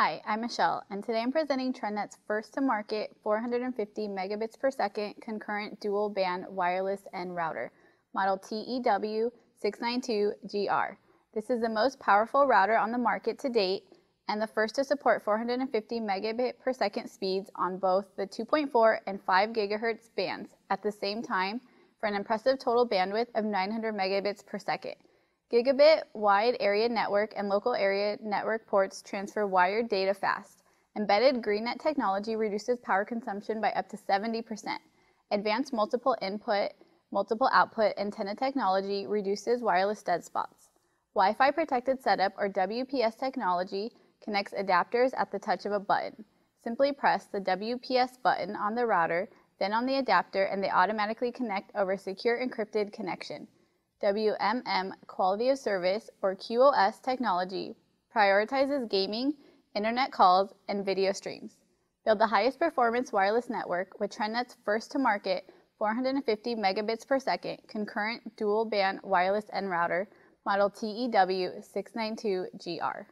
Hi, I'm Michelle, and today I'm presenting TRENDnet's first to market 450 megabits per second concurrent dual band wireless N router, model TEW692GR. This is the most powerful router on the market to date and the first to support 450 megabit per second speeds on both the 2.4 and 5 gigahertz bands at the same time for an impressive total bandwidth of 900 megabits per second. Gigabit wide area network and local area network ports transfer wired data fast. Embedded GreenNet technology reduces power consumption by up to 70%. Advanced multiple input, multiple output antenna technology reduces wireless dead spots. Wi-Fi protected setup or WPS technology connects adapters at the touch of a button. Simply press the WPS button on the router, then on the adapter, and they automatically connect over secure encrypted connection. WMM Quality of Service or QoS technology prioritizes gaming, internet calls, and video streams. Build the highest performance wireless network with TRENDnet's first to market 450 megabits per second concurrent dual band wireless N router model TEW692GR.